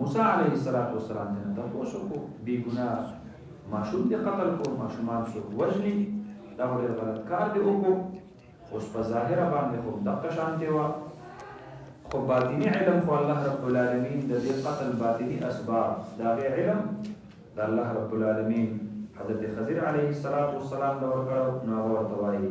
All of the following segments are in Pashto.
موسی علیه السلام ته نه تپوس وکړو بی ګناه ماشوم دې قتل کو ماشومان څوک وجني دا ډېر غلط کار دی وکړو اوس په ظاهر باندې خو دغه شان دی وا خو باطنی علم خو الله رب العالمین د دې قتل باطنی اسباب دا غي علم د الله رب العالمین حضرت خضر علیه السلام د ورکړو نو ورته وایي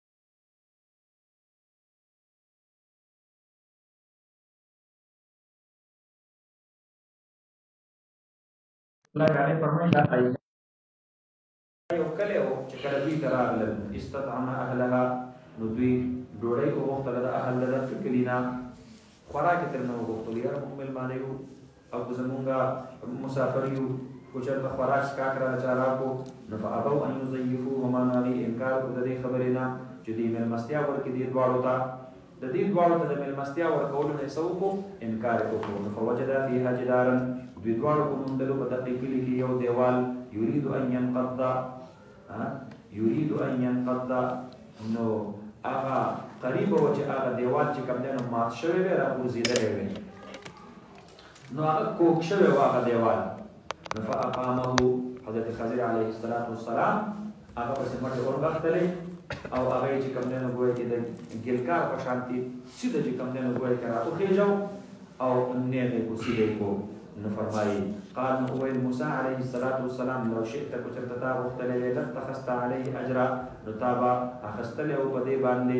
الله تعالی فرمایي دا قاعده یو کله او چې کله دوی تراغلل استطعم اهلها نو دوی ډوړی او وختل د اهل د کلینا خوراک تر نو وختل یار موږ ملمانه یو او که زمونږ مسافر يو که چرته خوراک څکاک راله چا راکو نو فابوا ان يضيفوهما نو هغوی انکار وکړو ددې خبرې نه چې دوی ميلمستيا ورکړي دې دواړو ته ددې دواړو ته د ميلمستيا ورکولو نه يې څه وکړو انکار يې وکړو نو فوجدا فيها جدارا دوی دواړو وموندلو په دقې کلي کې يو ديوال يريد ان ينقض يريد ان ينقض نو هغه قریب و چې هغه دیوال چې کوم دی نو مات شوی وی راغورځېدلی وی نو هغه کوږ شوی و هغه دیوال نو فاقامه حضرت خضر علیه السلام هغه پسې مټې ورغښتلې او هغه یې چې کوم دی نو ګویا کې د ګلکار په شانتې سیده چې کوم دی نو ګویا کې راوخېژو او نیغ یې کوسي دی کو نو فرمایي قال نو وویل موسی علیه السلام لو شئت که چېرته تا غوښتلی دی لاتخذت علیه اجرا نو تا به اخیستلی و په دې باندې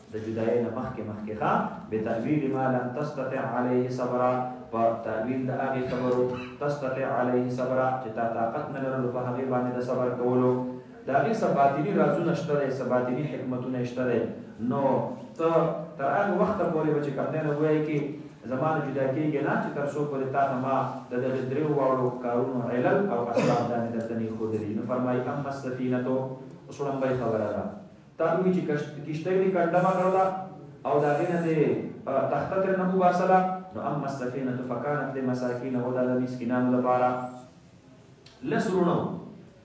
د جدایې نه مخکې مخکې ښه بتأویل ما لم تستطع علیه صبرا په تأویل د هغې خبرو تستطع علیه صبرا چې تا طاقت نه لرلو په هغې باندې د صبر کولو د هغې څه باطني رازونه شته دی څه باطني حکمتونه شته دی نو ته تر هغه وخته پورې به چې کوم دی نو وایي کې زما نه جدا کېږي نه چې تر څو پورې تا ته ما د دغه درې واړو کارونو علل او اسباب دا مې درته نه ښودلي نو فرمایي اما السفینه تو اوس وړمبۍ خبره ده تا وی چې کشته دې کنډمه کړله او د هغې نه دې تخته ترنه وباسله نو اما السفینه فکانت لمساکین او دا د مسکینانو لپاره لس رونو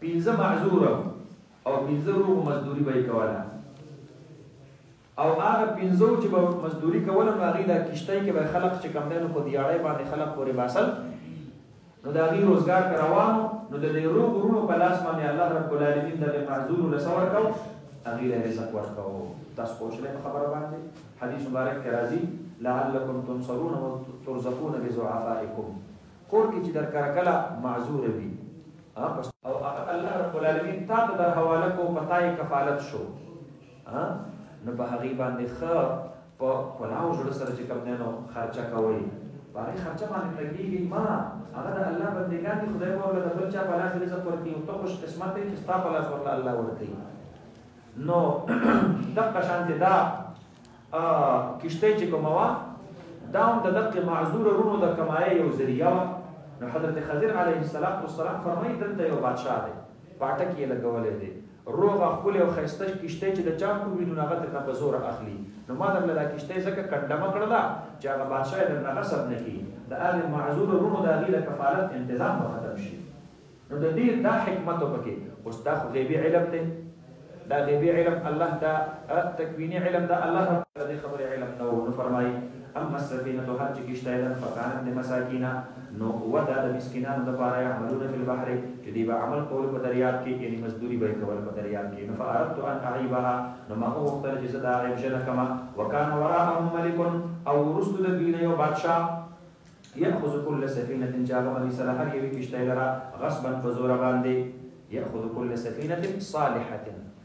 پنځه معذور او پنځه روغ مزدوري به یې کوله او هغه پنځو چې به مزدوري کوله نو هغې دا کشتۍ کې به خلق چې کم دی نو په دیاړۍ باندې خلق پورې باسل نو د هغوی روزګار که روان و، نو د دې روغو روڼو په لاس باندې الله رب العالمین دغې معذورو له څه ورکاوه؟ هغوی له رزق ورکاوه. تاسو پوه شوئ په خبره باندې؟ حدیث مبارک کې راځي، لعلکم تنصرون و ترزقون بضعفائکم، کور کې چې در کره کله معذور وي، او هغه الله رب العالمین تاته در حواله کړو، په تا یې کفالت شو، ها نو په هغې باندې ښه په کلاو زړه سره چې کوم دی نو خرچه کوئ په هغې خرچه باندې تکلیږئ ما هغه د الله بندګان دي خدای به ورله د بل چا په لاس رزق ورکوي او ته خوش قسمت یې چې ستا په لاس ورله الله ورکوي نو دقه شانتې دا کشته چې کومه وه دا هم د دقې معذور رونو د کمایې یو ذریعه وه نو حضرت خضر علیه السلام فرمایي دلته یو بادشاه دی پاټک یې لګولی دی روغه ښکلې او ښایسته کښتۍ چې د چا خور وي نو نو هغه ترنه په زوره اخلي نو ما درله دا کښتۍ ځکه کنډمه کړله چې هغه بادشاه یې درنه غصب نه کړي د هغه معذور وروڼو د هغوی د کفالت انتظام به ختم شي نو د دې دا حکمت و پکې اوس دا خو غیبي علم دی دا غیبي علم الله دا تکویني علم دا الله رب د دې خبرې علم نه و نو فرمایي اما السفینة هر چې کښتۍ ده نو فکانت لمساکین نو وه دا د مسکینانو د پاره يعملون فی البحر چې دوی به عمل کولو په دریاب کې یعنی مزدوری به یې کوله په دریاب کې نو فاردت ان اعیبها نو ما وغوښتل چې زه دا عیب ژنه کړمه وکان وراءهم ملک او وروسته د دوی نه یو بادشاه یاخذ کل سفینه چې هغه به نیسله هر یوې کشتۍ لره غصبا په زوره باندې یاخذ کل سفینه صالحه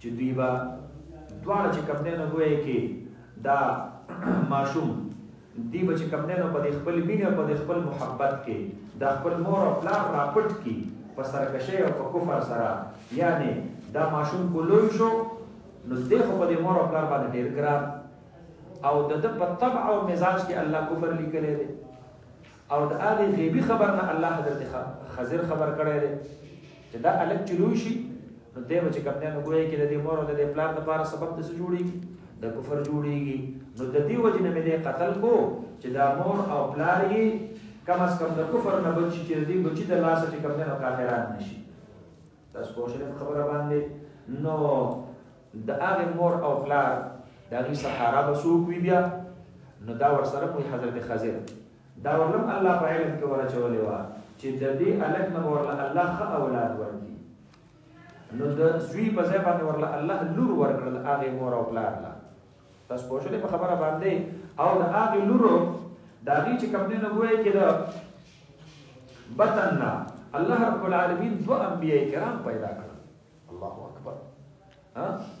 چې دوی به دواړه چې کوم دینو ګویا کې دا ماشوم دی به چې کوم دینو په خپل مینه په خپل محبت کې د خپل مور او پلار راپټ کی په سرکشي او په کفر سره یعنی دا ماشوم کو لوی شو نو دې خو په مور او پلار باندې ډیر ګران او د د په طبع او مزاج کې الله کفر لیکلی دی او د هغې غیبي خبر نه الله حضرت خضر خبر کړی دی چې دا الک چې لوی شي نو دی به چې کوم دی نو ګویا کې د دې مور او د دې پلار لپاره سبب د څه جوړېږي د کفر جوړېږي نو د دې وجې نه مې دی قتل کو چې دا مور او پلار یې کم از کم د کفر نه بچي چې د دې بچي د لاسه چې کوم دی نو کافران نه شي تاسو پوه شئ خبره باندې نو د هغه مور او پلار د هغه سهارا به څوک وي بیا نو دا ورسره کوي حضرت خضر دا ورلم الله په علم کې ورچولې و چې د دې الک نه ورله الله خ اولاد ورکی نو د زوی په ځای باندې ورله الله لور ورکړل هغه مور او پلار لا تاسو پوه شئ په خبره باندې او د هغې لورو د هغې چې کوم دی نو ګویا کې د بطن نه الله رب العالمین دوه انبیاء کرام پیدا کړل الله اکبر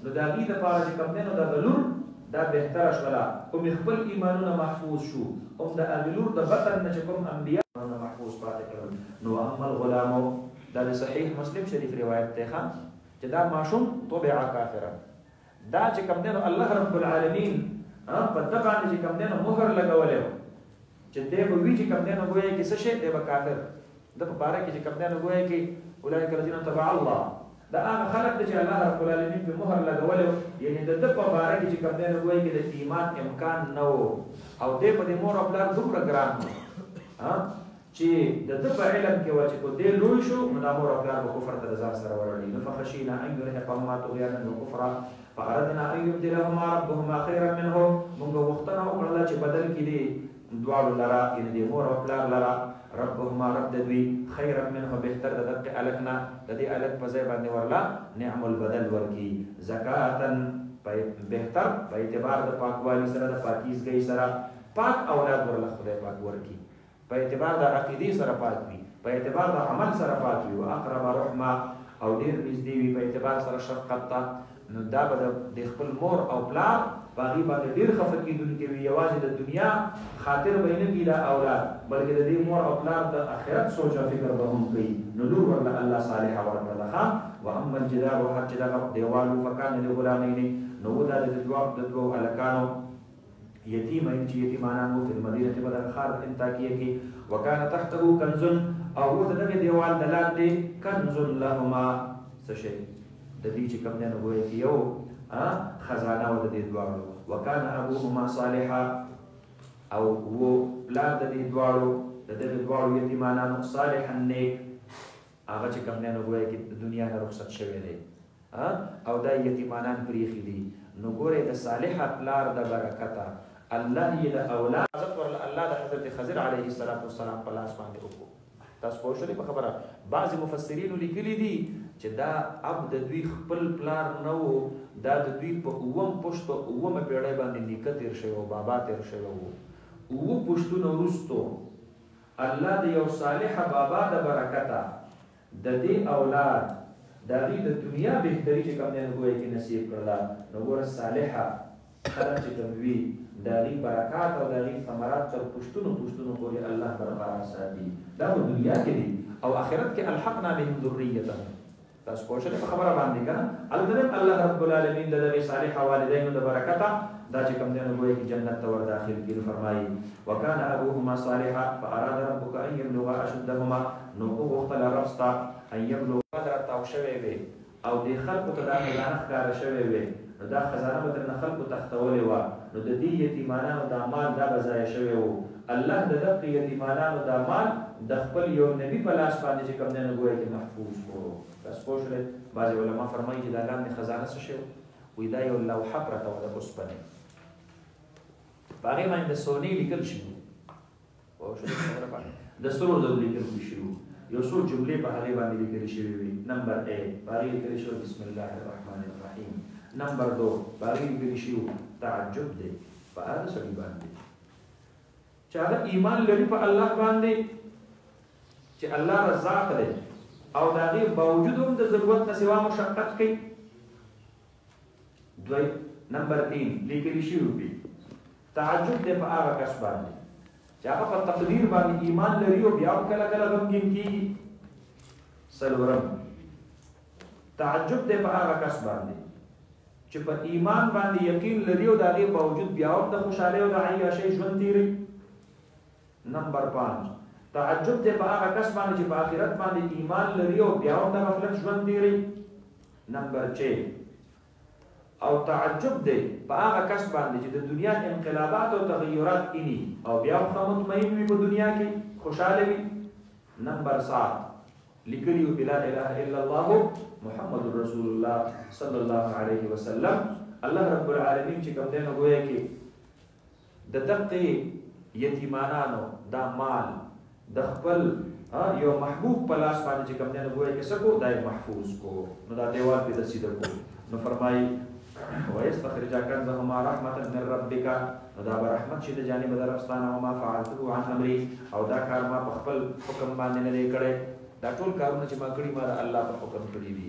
نو د هغې لپاره چې کوم دی نو د لور دا بهتره شوله کوم خپل ایمانونه محفوظ شو او د هغې لور د بطن نه چې کوم انبیاء محفوظ پاتې کړل نو اما الغلام دا د صحیح مسلم شریف روایت دی چې دا ماشوم طبعه کافره دا چې کوم دینو الله رب العالمین په دغه باندې چې کوم دینو مهر لګولې و چې دې به وی چې کوم دینو ګویا کې څه شي دې به کافر د په باره کې چې کوم دینو ګویا کې اولایک الذین تبع الله دا هغه خلک چې الله رب العالمین په مهر لګولې یعنی د دې په باره کې چې کوم دینو ګویا کې د ایمان امکان نه وو او دې په دې مور خپل دومره ګران ها چي د ده په علم کي وه چي که دی لوی شو نو دا مور او پلار به کفر ته د ځان سره وروړي نو فخشينا ان يرهقهما طغيانا وکفرا فاردنا ان يبدلهما ربهما خيرا منه مونږ غوښتنه وکړله چي بدل کړي دي دواړو لره يعني دي مور او پلار لره ربهما رب د دوی خيرا منه بهتر د دقه هلک نه د دې هلک په ځای باندي ورله نعم البدل ورکړي زکاة په بهتر په اعتبار د پاکوالي سره د پاکيزګۍ سره پاک اولاد ورله خدای پاک ورکړي په اعتبار د عقیدې سره پاک وي، په اعتبار د عمل سره پاک وي، واقرب رحما او ډېر نږدې وي په اعتبار سره شفقت ته، نو دا به د خپل مور او پلار په هغې باندې ډېر خفه کېدونکی وي، یوازې د دنیا خاطر به یې نه کوي دا اولاد، بلکې د دې مور او پلار د اخرت سوچ او فکر به هم کوي، نو لور ورله الله صالحه ورکړه ده ښه، واما الجدار هر چې دغه دېوال و فکان لغلامین نو و دا د دوه هلکانو. یتیما ان چی یتیمانان وو فی المدینه په دغه ښار د انتاکیه کی وکانه تحته کنز او و د دغه دیوال د لاندې کنز لهما څه شی د دې چې کوم نه وایي کې یو خزانه و د دې دواړو وکانه ابوهما صالحا او و پلار د دې دواړو د دغه دواړو یتیمانانو صالحا نیک هغه چې کوم نن ګویا کې د دنیا نه رخصت شوی دی او دا یتیمانان پریخي دي نو ګوره د صالح پلار د برکته الله یې د اولاد رزق ورله الله د حضرت خضر علیه السلام په لاس باندې وکړو تاسو پوه شئ په خبره بعضی مفسرین لیکلي دي چې دا اب د دوی خپل پلار نه وو دا د دوی په اوم پښتو اوم پیړۍ باندې نیکه تیر شوی او بابا تیر شوی وو او پښتون وروستو الله د یو صالح بابا د برکته ددې اولاد د هغوی د دنیا بهتري چې کوم دی نو ګویا کې نصیب کړله نو ګوره صالح خلک چې کوم وي د هغوی برکات او د هغوی ثمرات تر پښتونو پښتونو پورې الله برقرار ساتي دا په دنیا کې دي او آخرت کې الحقنا بهم ذریتهم تاسو پوه شوي په خبره باندې کنه هلته دې الله رب العالمین د دغه صالح والدینو د برکته دا چې کوم دینو ګویا کې جنت ته ور داخل کیږي فرمایي وکانه ابوهما صالحا فاراد ربک ان یبلغ اشدهما نو او غختل رب ستا ان یبلغ قدر تاو شوی وي او د خلکو ته دا خزانه ښکار شوی وي نو دا خزانه به ترنه خلکو تښتولې وه، نو ددې یتیمانانو دا مال دا به ضایع شوی وو، الله ددقه یتیمانانو دا مال دخپل یو نبي په لاس باندې چې کوم دی نو ګویا کې محفوظ کړو، تاسو پوه شولی، بعضې علماء فرمايي چې دا لاندې خزانه څه شی وه؟ وایي دا یو لوحه پرته وه د اوسپنې، په هغې باندې د سونې لیکل شوي وو. د سرو زرو لیکل دي شروع یو څو جملې په هغې باندې لیکل شوې وي نمبر اے په هغې لیکل شوی بسم الله الرحمن الرحیم نمبر دو په هغې لیکل شوي تعجب دی په هغه سړي باندې چې هغه ایمان لري په الله باندې چې الله رزاق دی او د هغې باوجود هم د ضرورت نه سوا مشقت کوي دوی نمبر 3 لیکل شي وي تعجب دې په هغه کس باندې چې هغه په تقدیر باندې ایمان لري او بیا کله کله غمګین کیږي سلورم تعجب دې په هغه کس باندې چې په ایمان باندې یقین لري او دا غي باوجود بیا هم د خوشاله او د عیاشۍ ژوند تیری نمبر پنځ، تعجب دی په هغه کس باندې چې په آخرت باندې ایمان لري او بیا هم د غفلت ژوند تیروي. نمبر چه، او تعجب دی په هغه کس باندې چې د دنیا انقلابات او تغیرات اینی او بیا هم ښه مطمئن وي په دنیا کې خوشاله وي. نمبر سات، لیکلي وو بلا اله الا الله محمد رسول الله صلی الله علیه وسلم الله رب العالمین چې کوم دی نو ګویا کې د دقه یتیمانانو دا مال د خپل یو محبوب په لاس باندې چې کوم دی نو ګویا کې څه کو دا یې محفوظ کو نو دا دیوال پې د سیده کو نو فرمایي ويستخرج كنزهما رحمة من ربك نو دا به رحمت شي د جانب د رب ستانه وما فعلته عن امري او دا کار ما په خپل حکم باندې نه دی کړی دا ټول کارونه چې ما کړي ما د الله په حکم کړي دي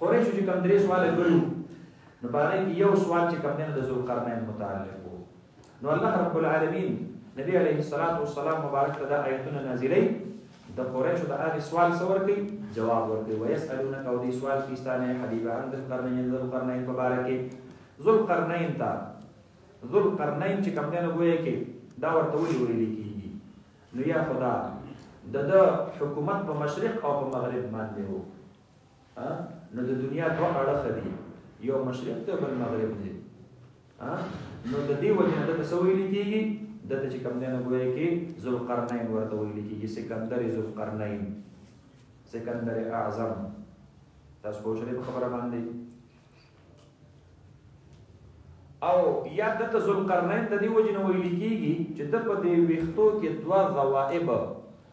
قریشو چې کوم درې سواله کړي وو، نو په هغې کې یو سوال چې کوم دی نو د ذوالقرنین متعلق و. نو الله رب العالمین نبی علیه الصلاة والسلام مبارک ته دا آیتونه نازلوي، د قریشو د هغې سوال څه ورکوي؟ جواب ورکوي ویسألونک او دې سوال کوي ستا نه حبیبه عن ذوالقرنین ذوالقرنین په باره کې ذوالقرنین ته ذوالقرنین چې کوم دی نو ګویا کې دا ورته ولې ویلي کېږي نو یا خدا د د حکومت په مشرق او په مغرب باندې و ها نو د دنیا دوه اړخ دي یو مشرق ته بل مغرب دی ها نو د دې وجه نه د سویل کېږي د ته چې کوم نه ګویا کې ذوالقرنین ورته ویل کېږي سکندر ذوالقرنین سکندر اعظم تاسو پوه شئ په خبره باندې او یا د ذوالقرنین د دې وجه نه ویل کېږي چې د په دې ویختو کې دوا غوائب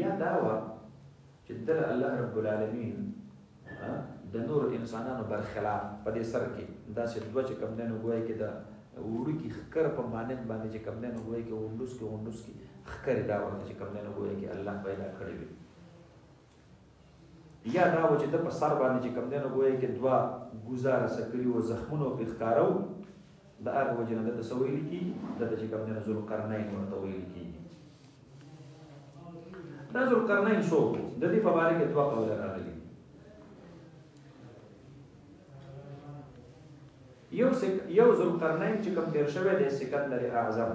یا دا وه چې دله الله رب العالمین د نور انسانانو برخلاف په دې سر کې داسې دوه چې کوم دی نو ګوایي کې د وړوکي ښکر په مانند باندې چې کوم دی نو ګوایي کې غونډوس کې غونډوس کې ښکرې دا ورته چې کوم دی نو ګوایي کې الله پیدا کړی وي یا دا و چې د په سر باندې چې کوم دی نو ګویا کې دوه ګوزه رسه کړي وو زخمونه پرې ښکاره وو د هغه وجې نه دلته څه ویل کېږي دلته چې کوم دی نو ذوالقرنین ورته ویل کېږي دا ذوالقرنین څوک و د دې په باره کې دوه قوله راغلي یو یو ذوالقرنین چې کوم تېر شوی دی سکندر اعظم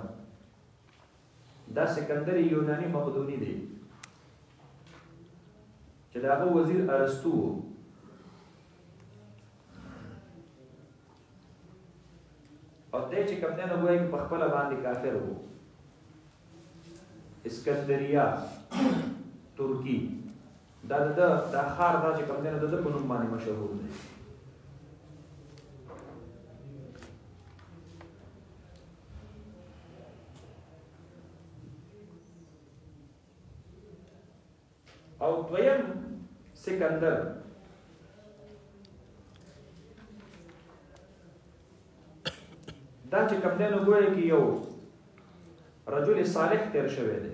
دا سکندر یوناني مقدوني دی چې د هغه وزیر ارسطو و او دی چې کوم دی نو ګوایي په خپله باندې کافر و اسکندریا ترکی دا د دا ښار دا چې کوم دی نو د ده په نوم باندې مشهور دی او دویم سکندر دا چې کوم دی نو ګویا کې یو رجل صالح تیر شوی دی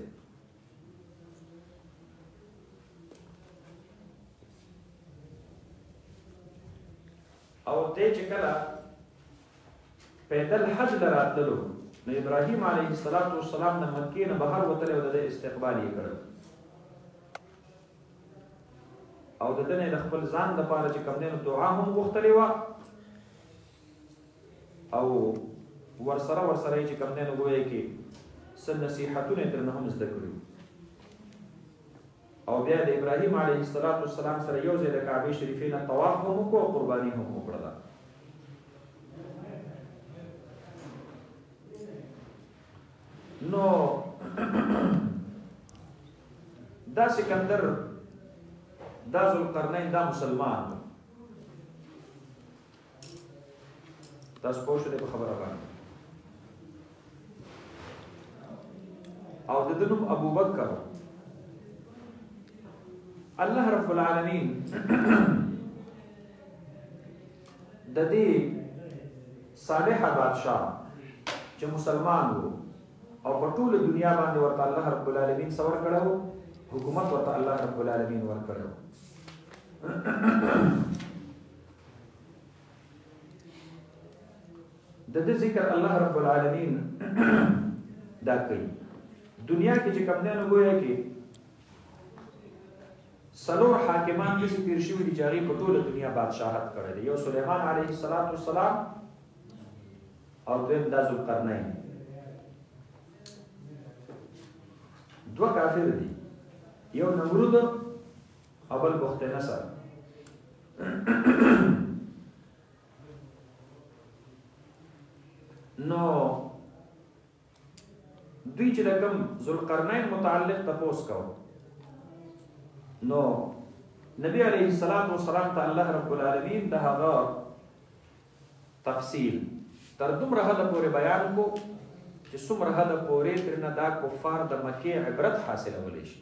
او دې چې کله پيدل حج له راتللو نو ابراهيم عليه السلام د مکې نه بهر وتلی او د ده استقبال يې کړی او د دنه د خپل ځان د پاره چې کوم دینو دعا هم غوښتلې و او ورسره ورسره چې کوم دینو ګویا کې سن نصيحتونه ترنه هم زده کړو او بیا د ابراهیم علیه السلام سره یو ځای د کعبې شریفې نه طواف هم وکړو او قرباني هم وکړله. نو دا سکندر دا ذوالقرنین دا مسلمان تاسو پوه شئ په خبره باندې او د دنوم ابو بکر الله رب العالمین د دې صالح بادشاہ چې مسلمان وو او په ټول دنیا باندې ورته الله رب العالمین سور کړو حکومت ورته الله رب العالمین ور کړو د دې ذکر الله رب العالمین دا کوي دنیا کې چې کوم نه وګوي کې سلور حاکمان چې تیر شوی دي چې هغه په ټوله دنیا بادشاہت کړی دی یو سليمان عليه السلام او دویم د ذوالقرنین دوه کافر دي یو نمرود ابل بخت نصر نو دوی چې د کوم ذوالقرنین متعلق تپوس کو نو نبی علیه الصلاۃ والسلام ته الله رب العالمین د هغه تفصیل تر دومره حد پورې بیان کو چې څومره حد پورې ترنه دا کفار د مکه عبرت حاصلول شي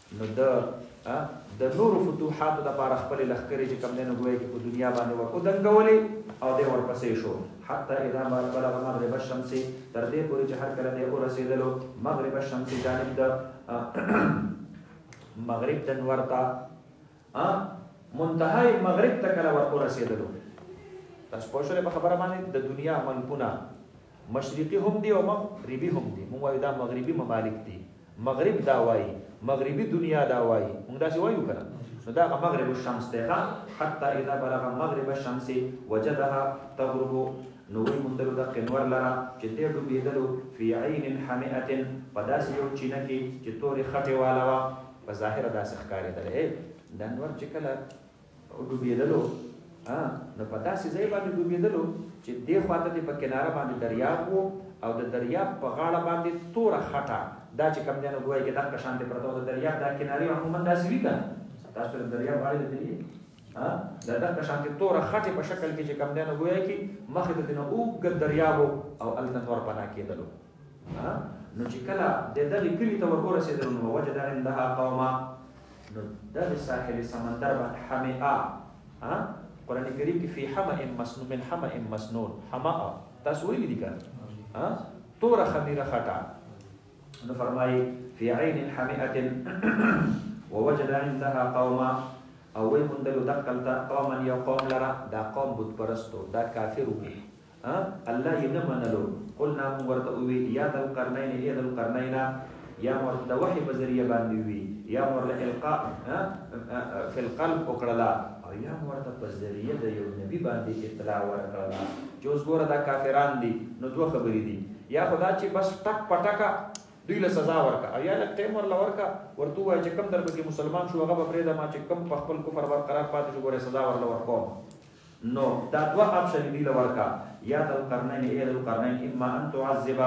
نو ده د نورو فتوحاتو لپاره خپل لخکرې چې کم دینو ګویا کې په دنیا باندې ور ودنګولې او دی ورپسې شو حتی اذا ما بلغ مغرب الشمس تر دې پورې چې هر کله دی ورسېدلو مغرب الشمس جانب د مغرب د نور ته ها منتها یې مغرب ته کله ور ورسېدلو تاسو پوه شوئ په خبره باندې د دنیا ملکونه مشرقي هم دي او مغربي هم دي موږ وایو دا مغربي ممالک دي مغرب دا وایي مغربي دنیا دا وایي موږ داسې وایو که نه نو دا مغرب الشمس دی حتی اذا بلغ مغرب الشمس وجدها تغرب نو وی مندلو د قنور لرا چې دې ډوبېدلو فی عین حمئه په داسې یو چینه کې چې تورې خټې والا وه په ظاهره داسې ښکارېدل اې دا نور چې کله ډوبېدلو نو په داسې ځای باندې ډوبېدلو چې دې خواته دې په کناره باندې دریاب وو او د دریاب په غاړه باندې توره خټه دا چې کوم دی نو ګویا کې دغه شان دې پرته وه د دریاب دا کنارې عموما داسې وي که تاسو د دریاب غاړې لیدلې د دغه شان دې توره خټې په شکل کې چې کوم دی نو ګویا کې مخې ته دې نه اوږد دریاب او هلته نور پناه کېدلو نو چې کله د دغه کلی ته ور ورسېدل نو وجد عندها قوما نو دغه ساحل سمندر به حمئا قرآن کریم کې فی حمئ مسنون من حمئ مسنون حمئ تاسو ویلي دي کنه توره خمیره خټه نو فرمایي فی عین حمئه ووجد عندها قوما او وی مندلو دقلتا قوما یو قوم لرا دا قوم بت پرستو دا کافر وو ها الله یې نه منلو، قلنا مونږ ورته ووې، یا ذا القرنین ای ذا القرنین یا مور د وحی په ذریعه باندې ووې، یا مور له القاء فی القلب وکړله او یا مور ته په ذریعه د یو نبی باندې اطلاع ورکړله چې اوس ګوره دا کافران دي نو دوه خبرې دي یا خدا چې بس ټک پټکا دوی له سزا ورکا او یا لک ټیم ورلا ورکا ورته وای چې کم در به مسلمان شو هغه به پرې د ما چې کم په خپل کفر برقرار پاتې شو ګوره سزا ورلا ورکوم نو دا دوه اپشن دی له ورکه یا ذلقرنین ای ذلقرنین اما ان تعذب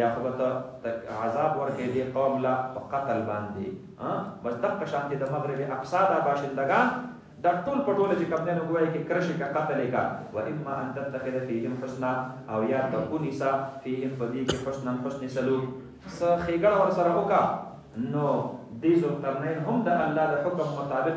یا خو به ته عذاب ورکې دې قوم لا په قتل باندې بس دغه شانتې د مغرب اقصا دا باشندګان دا ټول په ټوله چې کم دی نو ګوایي کې کرشې کا قتل یې کا و اما ان تتخذ فیهم حسنا او یا ته ونیسه فیهم په دې کې حسنا حسن سلوک څه ښېګړه ورسره وکړه نو دې ذوالقرنین هم د الله د حکم مطابق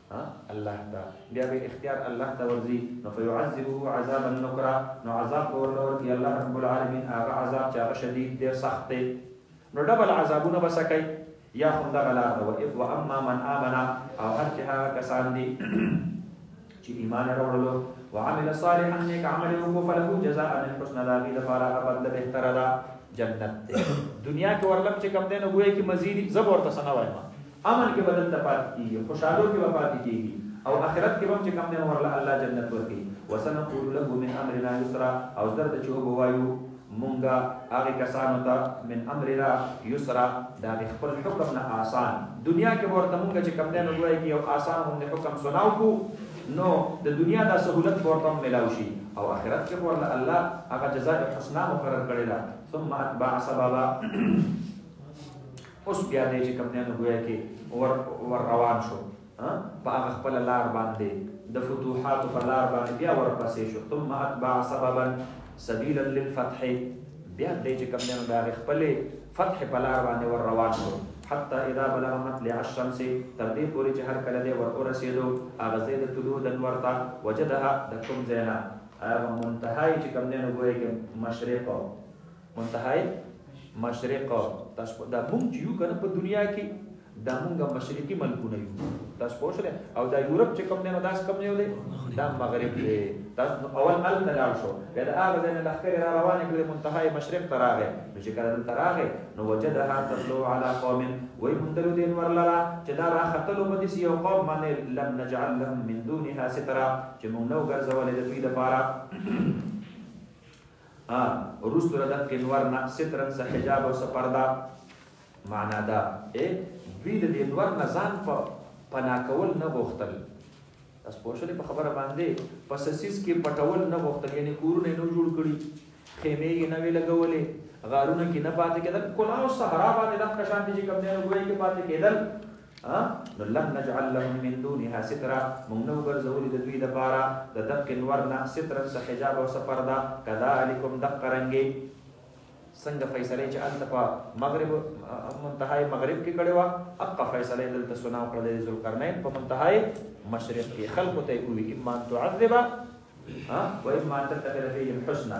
ها الله ته بیا به اختیار الله ته ورځي نو فیعذبه عذابا نکرا نو عذاب به ورله ورکړي الله رب العالمین هغه عذاب چې هغه شدید دی سخت دی نو ډبل عذابونه به څه کوي یا خو همدغه لار ده و اما من آمنا او هر چې هغه کسان دي چې ایمان یې راوړلو وعمل صالحا نیک عمل یې وکړو فله جزاء الحسنى د هغې لپاره هغه بدله بهتره ده جنت دی دنیا کې ورلم چې کوم دی نو ګویا کې مزید زه به ورته څه نه وایم امن کې به دلته پاتې کېږي، خوشحالو کې به پاتې کېږي او اخرت کې به هم چې کوم دی نو ورله الله جنت ورکوي، وسنقول له من امرنا یسرا او زر د چې وبه وایو مونږه هغه کسانو ته من امرنا یسرا د هغې خپل حکم نه آسان دنیا کې به ورته مونږه چې کوم دی نو ګویا کې یو آسان غوندې حکم سناو کو نو د دنیا دا سهولت به ورته هم ملاو شي او آخرت کې به ورله الله هغه جزاء حسنا مقرر کړې ده ثم اتبع سببا اوس بیا دی چې کوم دی نو ګویا کې ور ور روان شو په هغه خپل لار باندې د فتوحات په لار باندې بیا ورپسې شو ثم اتبع سببا سبيلا للفتح بیا دې چې کوم نه دا خپل فتح په لار باندې ور روان شو حتى اذا بلغ مطلع الشمس تر دې پورې چې هر کله دې ور ورسېدو هغه زید طلوع د نور ته وجدها د کوم زینا هغه منتهای چې کوم نه ګوي کې مشرق منتهای مشرق تاسو دا مونږ چې یو کنه په دنیا کې دا مونږ مشرقي ملکونه یو تاسو پوه شئ او دا یورپ چې کوم نه داس کوم نه دی دا مغرب دی تاسو اول ال نه لاړ شو بیا دا هغه ځای نه لخر را روان کړي منتهای مشرق ته راغی نو چې کله دلته راغی نو وجدها تطلو علی قوم وای مندلو دین ورلرا چې دا را خطلو په دې یو قوم باندې لم نجعل لهم من دونها سترا چې مونږ نو ګرځولې د دوی لپاره ها وروسته له د قنور نه سترن څه حجاب او څه پرده معنا دا اې دوی د دې نور نه ځان په پناه کول نه غوښتل تاسو پوه شئ په خبره باندې په سسیس کې پټول نه غوښتل یعنی کورونه نه جوړ کړي خیمه یې نه وی لګولې غارونه کې نه پاتې کېدل کلا او صحرا باندې د کشان دي چې کم نه وګوري کې پاتې کېدل ها نو لم نجعل لهم من دونها سترا مونږ نه وګرځولي د دوی لپاره د دقې نور نه سترا څه حجاب او څه پرده کذالکم دقه رنګې څنګه فیصله چې هلته په مغرب منتهای مغرب کې کړې وه حق فیصله یې دلته سنا وکړه د ذوالقرنین په منتهای مشرق کې خلکو ته یې ووي اما ان تعذبه ها و اما ان تتخذ فیهم حسنا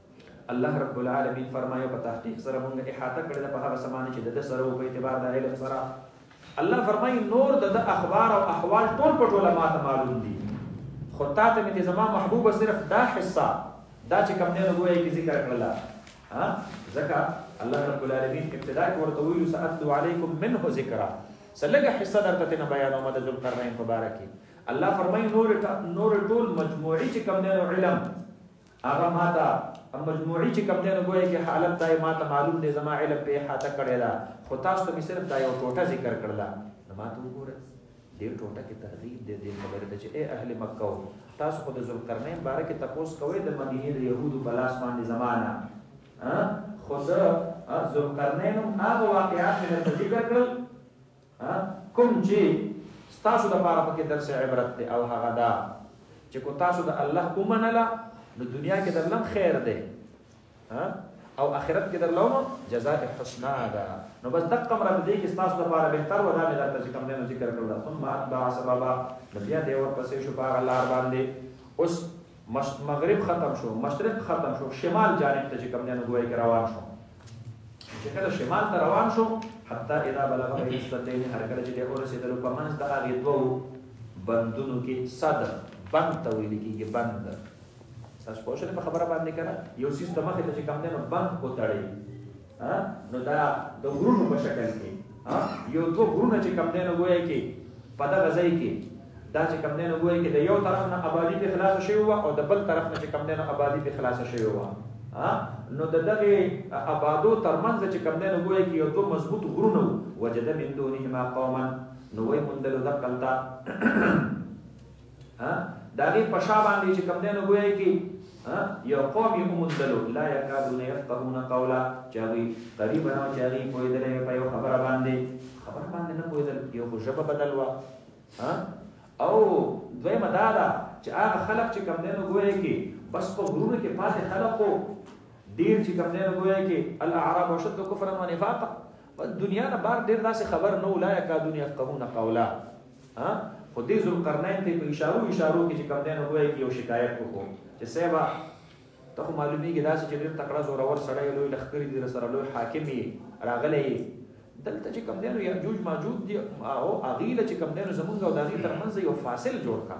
الله رب العالمین فرمایي په تحقیق سره موږ احاطه کړل په هغه سمانه چې د سره په اعتبار د علم سره الله فرمایي نور د اخبار او احوال ټول په ټوله ماته معلوم دي خو تا ته مې زما محبوب صرف دا حصہ دا چې کوم نه وایي کې ذکر کړل ها ځکه الله رب العالمین ابتدا کې ورته ویلو ساتلو علیکم منه ذکرہ سلګه حصہ درته تنه بیان او مدد القرنین مبارکي الله فرمایي نور نور ټول مجموعي چې کوم نه علم هغه ماته مجموعي چې کوم دی نو ګویا کې حالت دا یې ماته معلوم دی زما علم پې احاطه کړې ده خو تاسو ته مې صرف دا یو ټوټه ذکر کړله نو ماته وګورئ دې ټوټه کې ترغیب دی دې خبرې ته چې اے اهل مکه و تاسو خو د ذوالقرنین باره کې تپوس کوئ د مدینې د یهودو په لاس باندې زمانه خو زه ذوالقرنین هم هغه واقعات مې درته ذکر کړل کوم چي ستاسو لپاره پکې درس عبرت دی او هغه دا چې کو تاسو د الله ومنله نو دنیا کې درلم خیر دی او اخرت کې درلوم جزاء حسنا ده نو بس دقه مر دې کې تاسو لپاره به تر ودا مې درته چې کوم نه ذکر کړل ثم اتبع سببا بیا دې ورپسې شو په لار باندې اوس مشت مغرب ختم شو مشرق ختم شو شمال جانب ته چې کوم دینو ګویا کې روان شو چې کله شمال ته روان شو حتی اذا بلغ بین السدین هر کله چې د اورسېدل په منځ د هغه دوو بندونو کې صد بند ته ویل کېږي بند تاسو پوه شئ په خبره باندې کنه یو سیس د مخې ته چې کوم دینو بند وتړي نو دا د غرونو په شکل کې یو دوه غرونه چې کم نه وایي کې په دغه ځای کې دا چې کم نه وایي کې د یو طرف نه آبادی په خلاص شوی و او د بل طرف نه چې کم نه آبادی په خلاص شوی و نو د دغه آبادو ترمنځ چې کم نه وایي کې یو دوه مضبوط غرونه وجد من دونهما قوما نو وای مندل دقلتا ها داغه پشا باندې چې کوم دینو ګویا کی ها یو قوم یې اومندلو لا یکادون یفقهون قولا چاوی قریب نه چاغي پویدل په یو خبره باندې خبره باندې نه پویدل یو خو ژبه بدل وا ها او دوی مدادا چې هغه خلق چې کوم دینو ګویا کی بس په غرونو کې پاتې خلقو ډیر چې کوم دینو ګویا کی الاعراب وشد کفرا ونفاقا په دنیا نه بار ډیر داسې خبر نه ولا یکادون یفقهون قولا ها خو دې ذوالقرنین ته په اشارو اشارو کې چې کم دی نو ګویا کې یو شکایت وکړو چې صاحبه ته خو معلومیږي داسې چې ډېر تکړه زورور سړی لوی لښکرې دي درسره لوی حاکم یې راغلی یې دلته چې کم دی نو یاجوج ماجوج دي او هغوی له چې کم دی نو زمونږ او د هغوی ترمنځ یو فاصل جوړ کړه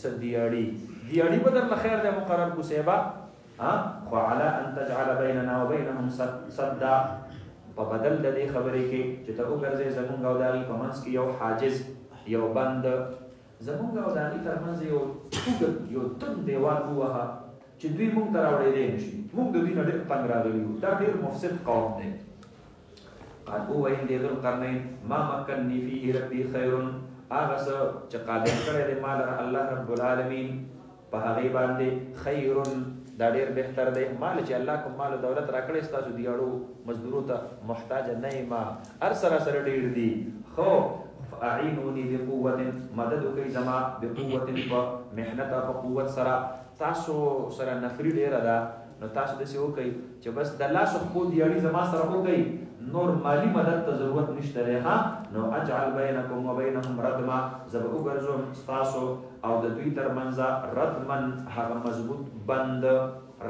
څه دیاړي دیاړي به درله خیر دی مقرر کو صاحبه خو علا ان تجعل بیننا وبینهم صدا په بدل د دې خبرې کې چې ته وګرځې زمونږ او داغي په منځ کې یو حاجز یو بند زمونږ او داغي تر منځ یو توګت یو تن دیوال ووهه چې دوی مونږ ته راوړې دی نشي مونږ د دوی نه ډېر تنګ راغلي یو دا ډېر مفسد قوم دی قال او ویل دی ذل قرنین ما مکننی فیه ربی خیر هغه څه چې قادر کړی دی مال را الله رب العالمین په هغه باندې خیر دا ډیر بهتر دی مال چې الله کوم مال دولت را کړی تاسو دیاړو مزدورو ته محتاج نه ما هر سره سره ډیر دی خو فاعینونی بقوه مدد کوي زما بقوه په محنت او قوت سره تاسو سره نفری ډیر ده نو تاسو داسې وکړئ چې بس د لاسو خپو دیاړي زما سره وکړئ نور مالی مدد ته ضرورت نشته دی ها نو اجعل بینکم وبینهم ردما زه به وګرځوم ستاسو او د دوی ترمنځ ردمن هغه مضبوط بند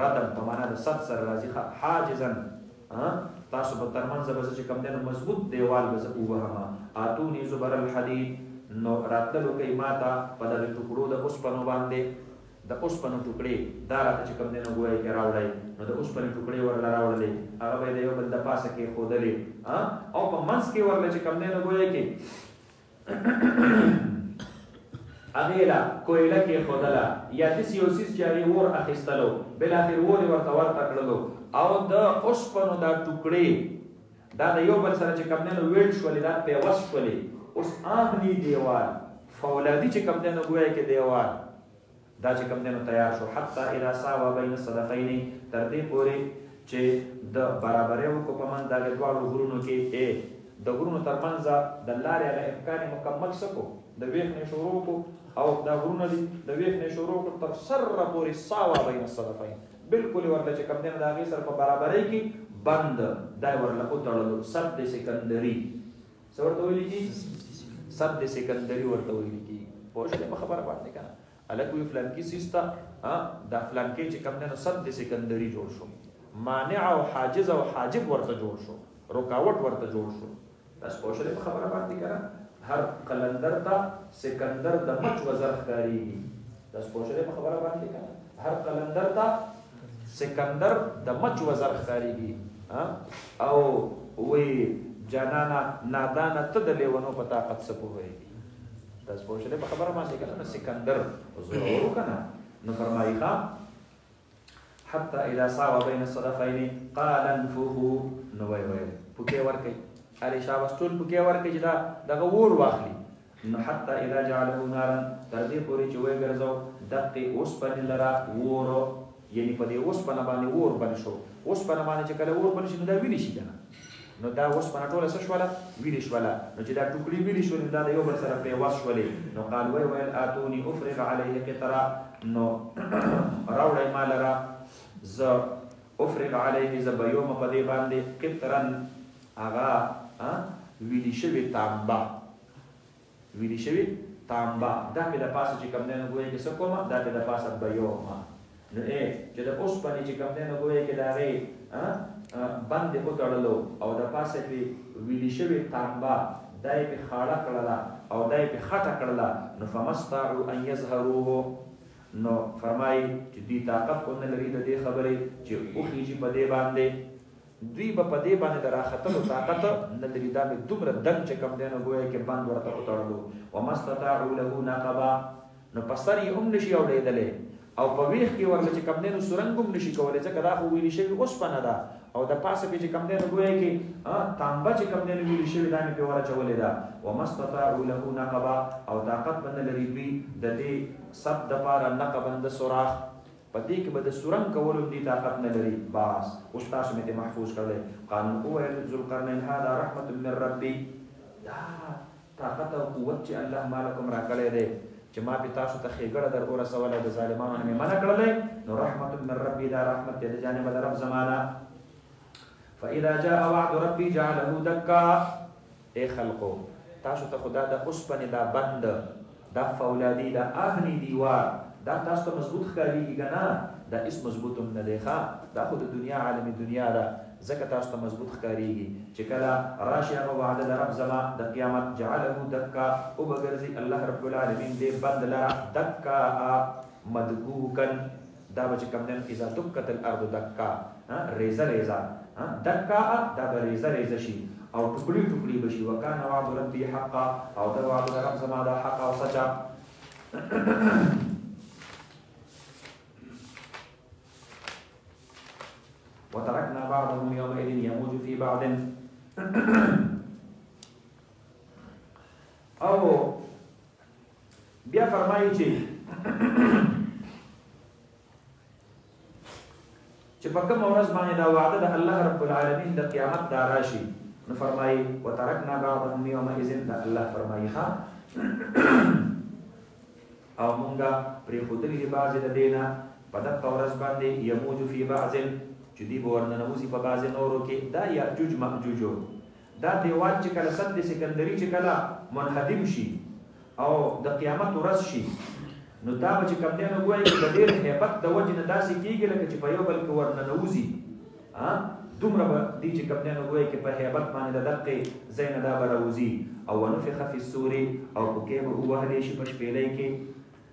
ردم په معنا د سخت سره راځي حاجزا تاسو په ترمنځ به چې کوم دنه مضبوط دیوال به زه ووهمه اتونی زبر الحدید نو راتللو کوي ماته په دغه ټکړو د اوسپنو باندې د اوسپنو ټوکړې، دا راته چې کوم دی نو ګویه کې راوړی، نو د اوسپنې ټوکړې ورله راوړلې، هغه به یې د یو بل دپاسه کېښودلې او په منځ کې ورله چې کوم دی نو ګویه کې هغې له کویله کېښودله یا داسې یو څیز چې هغې اور اخیستلو، بالاخر اور یې ورته ورته کړلو او د اوسپنو دا ټوکړې دا د یو بل سره چې کم دنو ویل شولې دا پیوس شولې اوس آمنی دیوال فولادی چې کم دنو ګویا کې دیوال دا چې کم دنو تیار شو حتی اذا ساوا بین الصدفین تر دې پورې چې د برابرې وکړو په من دغه دواړو غرونو کې اے د غرونو ترمنځ د لارې هغه امکان مکمل سکو د ویخ نه شروع کو او دا غرونه دي د ویخ نه شروع کو تر سره پورې ساوا بین الصدفین بالکل ورته چې کوم دی نو د هغې سره په برابرۍ کې بند دی ورله وتړلو سد سکندري څه ورته ویل کېږي سد سکندري ورته ویل کېږي پوه شوې په خبره باندې که نه هلک وایي فلانکي څیز ته دا فلانکی چې کوم دی نو سد سکندري جوړ شو مانع او حاجز او حاجب ورته جوړ شو رکاوټ ورته جوړ شو تاسو پوه شوئ په خبره باندې کنه هر قلندر ته سکندر د مچ وزر ښکاریږي تاسو پوه شوئ په خبره باندې کنه هر قلندر ته سکندر د مچ وزر ښکاریږي او وی جانانا نادانا ته د لیونو په طاقت څه پوهیږي تاسو پوه شئ په خبره باندې کنه سکندر زورور کنه نو فرمایي ښا حتى اذا ساوى بين الصدفين قال انفخو نو وی ویل پوکې ورکي اره شابستول پوکې ورکي چې دا دغه ور واخلي نو حتى اذا جعله نارا تر دې پورې چې وې ګرځاو دقه اوس باندې لرا ور یعنی په دې اوس باندې باندې ور بل شو اوس باندې باندې چې کله ور بل شي نو دا ویلی شي کنه نو دا اوسپنه ټوله څه شوله؟ ویلي شوله. نو چې دا ټوکړي ویلي شولې، نو دا د یو بل سره پیوست شولې. نو قال ویې ویل، آتوني افرغ علیه قطرا، نو راوړئ ما لره زه، افرغ علیه، زه بهیوم په دې باندې، قطرا، هغه ویلي شوې تانبه. ویلي شوي تانبا دا پۀ د پاسه چې کوم دی نو ګویا کې څه کومه دا پۀ د پاسه بيومه نو اې چې د اوسپنې چې کوم دی نو ګویا کې د هغې بند ئې وتړلو او د پاسه پۀ ویلي شوې تانبا دا ئې پۀ خاړه کړله او دا ئې پۀ خټه کړله نو فما استطاعوا ان يظهروه نو فرمائي چې دوی طاقت اونۀ لري د دې خبرې چې وخېژي په دې باندې. دوی به په دې باندې د راختلو طاقت نه لري، دا مې دومره دنګ چې کوم دی نو ګویا کې بند ورته وتړلو، وما استطاعوا له نقبا، نو په سر یې هم نه شي اوړېدلی او په وېښ کې ورله چې کوم دی نو سرنګ هم نه شي کولی، ځکه دا خو ویلې شوې اوسپنه ده او د پاسه پې چې کوم دی نو ګویا کې تانبه چې کوم دی نو ویلې شوې دا مې پې وراچولې ده، وما استطاعوا له نقبا، او طاقت به نه لري دوی د دې ثبت دپاره نقبا د سوراخ. په دې کې به د سورنګ کولو هم دوی طاقت نه لري، باز، اوس تاسو مې ترې محفوظ کړ دی. قانون وویل، ذوالقرنین هذا رحمة من ربي، دا طاقت او قوت چې الله ما له کوم راکړی دی، چې ما پرې تاسو ته ښېګړه در ورسوله، د ظالمانو نه مې منع کړل دی، نو رحمة من ربي، دا رحمت دی له جانبه د رب زما نه. فإذا جاء وعد ربي جعله دکا. ای خلقو! تاسو ته خو دا د اوسپنې دا بند، دا فولادي، دا آهني دیوار، دا تاسو ته مضبوط ښکارېږي که نه؟ دا هېڅ مضبوط هم نه دی، ښه! دا خو د دنیا عالمي دنیا ده، ځکه تاسو ته مضبوط ښکارېږي، چې کله راشي هغه وعده د رب زما د قیامت، جعله دکا، وبه ګرځي الله رب العالمین دې بند لره، دکاء، مدکوکا. دا به چې کوم دی نو اذا دکت الارض دکا ریزه ریزه دکا دا به ریزه ریزه شي او ټوکړي ټوکړي به شي وکانه وعد ربي حقا او دا وعد رب زما دا حق او سچا وتركنا بعضهم يومئذ يموج في بعض او بیا فرمایي چې چې په کوم ورځ باندې دا وعده د الله رب العالمین د قیامت دا راشي نو فرمایي وترکنا بعضهم یومئذ دا الله فرمایي ښا او مونږه پرې خودلې دي بعضې د دې نه په دغه ورځ باندې یموج فی بعض چې دوی به ورننوځي په بعضې نورو کې دا یاجوج ماجوجو دا دېوال چې کله سد سکندري چې کله منهدم شي او د قیامت ورځ شي نو دا به چې کوم دی نو ګویا کې د ډېر هیبت د وجې نه داسې کېږي لکه چې په یو بل کې ورننوځي دومره به دي چې کوم دی نو ګویا کې په هیبت باندې د دقې ځای نه دا به راوځي او ونفخ فی الصور او پکې به ووهلی شي په شپېلۍ کې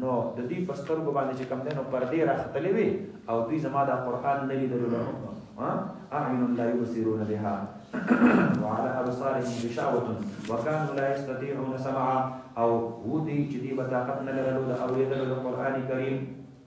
نو د دوی په سترګو باندې چې کوم دی نو پردې راختلې وې او دوی زما دا قرآن نه لیدلو له اعین لا یبصرون بها وعلى ابصارهم غشاوه وكانوا لا يستطيعون سمعا او ودي چې دوی به طاقت نه لرلو د اورېدلو د قرآن کریم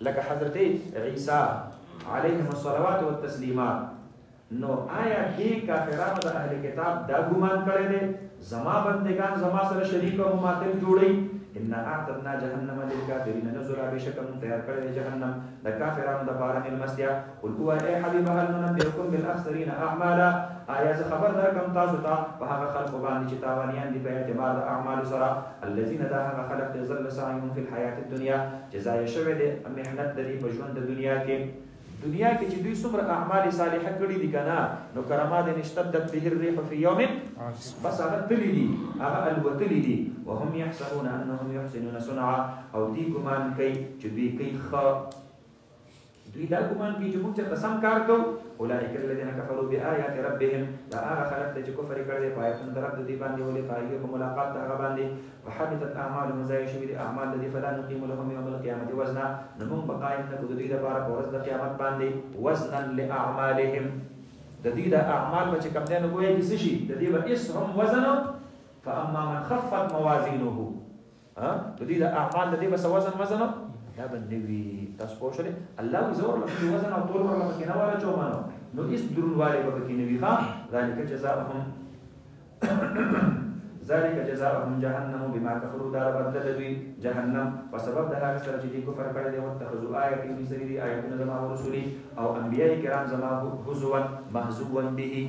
لکه حضرت عیسی علیهم الصلوات والتسلیمات نو آیا دې کافرانو د اهل کتاب دا ګمان کړی دی زما بندگان زما سره شریک او مماثل جوړي ان اعتدنا جهنم للكافرين نزلا بشکم تیار کړی جهنم د کافرانو لپاره ملمستیا قل ووایه ای حبیبه هل ننبئکم بالاخسرین اعمالا آیا زه خبر درکړم تاسو ته په هغه خلکو باندې چې تاوانیان دي په اعتبار د اعمالو سره الذین دا هغه خلک دي ضل سعیهم فی الحیات الدنیا چې ضایع شوی دی محنت د دوی په ژوند د دنیا کې دنیا کې چې دوی څومره اعمال صالحه کړي دي کنه نو کرما د نشتدت به الريح في يوم بس هغه تللی دي هغه الوتلی دي وهم يحسبون انهم يحسنون صنعا او دي ګمان کوي چې دوی کوي ښه دوی دا ګمان کوي چې موږ چېرته سم کار کوو اولئک الذین کفروا بآیات ربهم دا هغه خلک دي چې کفر یې کړی دی په آیتونو د رب د دوی باندې ولقایه په ملاقات د هغه باندې وحبطت اعمالهم ضایع شوي دي اعمال د دوی فلا نقیم لهم یوم القیامة وزنا نو موږ به قایم نه کړو د دوی لپاره په ورځ د قیامت باندې وزنا لاعمالهم د دوی د اعمال به چې کوم دی نو ګویا کې څه شي د دوی به هېڅ هم وزن فاما من خفت موازینه ها د دې د اعمال د دې بس وزن وزن دا به نوي تاسو پوه شئ الله وي زور له دې وزن او تول ورله کې نه ولا جو مانو نو اس درون والے به کې نوي ها ذالک جزاءهم ذلك جزاؤهم جهنم بما كفروا دار بدل دوی جهنم په سبب د هغه سره چې دوی کفر کړی دی واتخذوا آیاتي من سری آیاتونه زما او رسولي او انبیاء کرام زما هزوا مهزوا به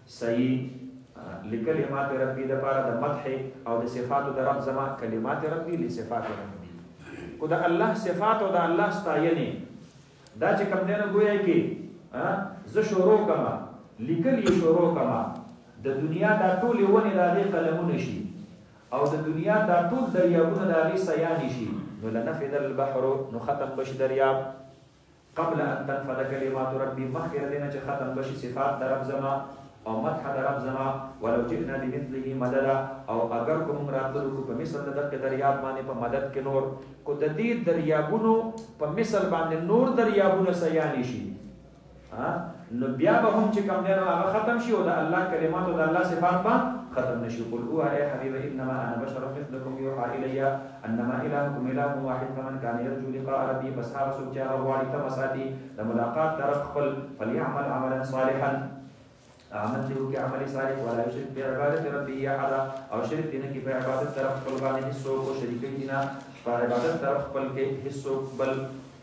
صحیح لکلې ماته ربي د پاره د مدح او د صفاتو د رب زما کلمات ربي لصفات ربي کو د الله صفات او د الله ستاینه دا چې کوم دینه ګویا کې زه شروع کما لیکل یې شروع کما د دنیا دا ټول ونه د هغه قلمونه شي او د دنیا دا ټول دریابونه د هغه سیان شي نو لنفذ البحر نو ختم بش دریاب قبل ان تنفد کلمات ربی مخکې له دې نه چې ختم به شي صفات د رب زما او مدح د رب زما ولو جئنا بمثله مددا او اګر که موږ راتللو شو په مثل د دغه دریاب باندې په مدد کې نور کو د دې دریابونو په مثل باندې نور دریابونه سیانې شي نو بیا به هم چې کوم دی نو هغه ختم شي او د الله کلمات او د الله صفات به ختم نه شي قل اوه ای حبیب انما انا بشر مثلکم یوحا الی انما الهکم اله واحد فمن کان یرجو لقاء ربی پس هغه څوک چې هغه غواړي تمه ساتي د ملاقات طرف خپل فلیعمل عملا صالحا عمل دی وکړي عمل صالح ولا یشرک بعبادت ربی احد او شرک دینه کې په عبادت طرف خپل باندې هیڅ څوک شریک دینه په عبادت طرف خپل کې هیڅ څوک بل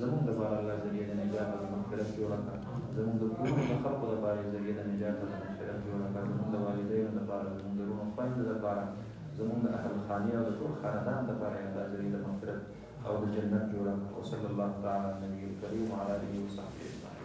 زموږ د پاره الله ذریعه د نجات او د مغفرت جوړه کړه زموږ د کورونو د خلقو د پاره ذریعه د نجات او د مغفرت جوړه کړه زموږ د والدینو د پاره زموږ د رونو خویندو د پاره زموږ د اهل خانه او د ټول خاندان د پاره الله ذریعه د مغفرت او د جنت جوړه کړه وصلی الله تعالی علی نبی الکریم وعلى اله وصحبه اجمعین